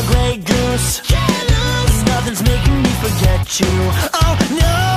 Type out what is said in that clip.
my Grey Goose. Nothing's making me forget you. Oh no.